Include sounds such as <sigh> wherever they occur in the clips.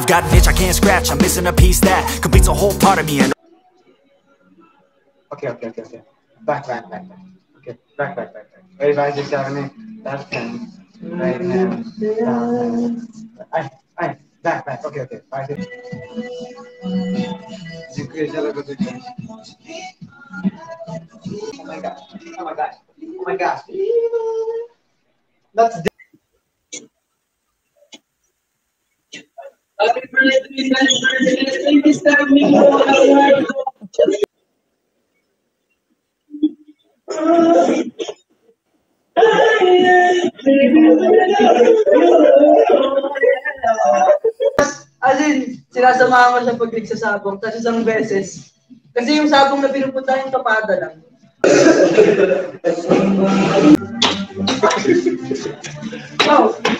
I've got an itch I can't scratch, I'm missing a piece that completes a whole part of me and Okay, okay, okay, okay. Back, back, back, back. Okay, back, back, back, back. Five, six, seven, eight. Left hand, right hand, down hand. Ay, back, back. Okay, okay. Little bit. Oh my gosh. Oh my gosh. Oh my gosh. That's As in, sinasamahan ko siya pag nagsasabong, tapos isang beses. Kasi yung sabong na pinupunta yung tapada lang. <laughs>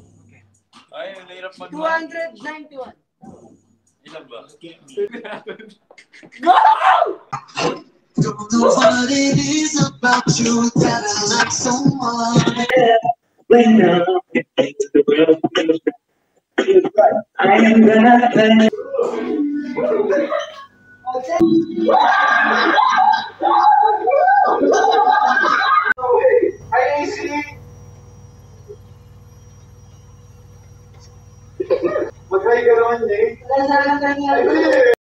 Ay, ang hirap mag 291. Ilan ba? Don't know what it is about you that I like so much. I am gonna Ay, Mag-try ka naman, eh. Wala na lang kanya.